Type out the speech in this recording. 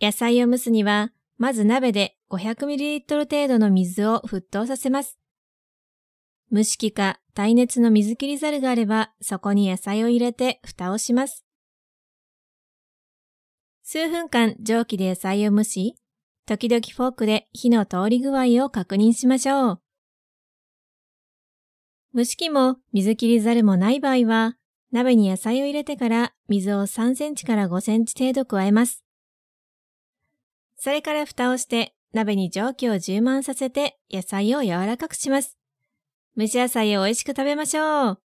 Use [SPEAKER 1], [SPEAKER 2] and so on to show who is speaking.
[SPEAKER 1] 野菜を蒸すには、まず鍋で 500ml 程度の水を沸騰させます。蒸し器か耐熱の水切りざるがあれば、そこに野菜を入れて蓋をします。数分間蒸気で野菜を蒸し、時々フォークで火の通り具合を確認しましょう。蒸し器も水切りざるもない場合は、鍋に野菜を入れてから水を3センチから5センチ程度加えます。それから蓋をして鍋に蒸気を充満させて野菜を柔らかくします。蒸し野菜を美味しく食べましょう。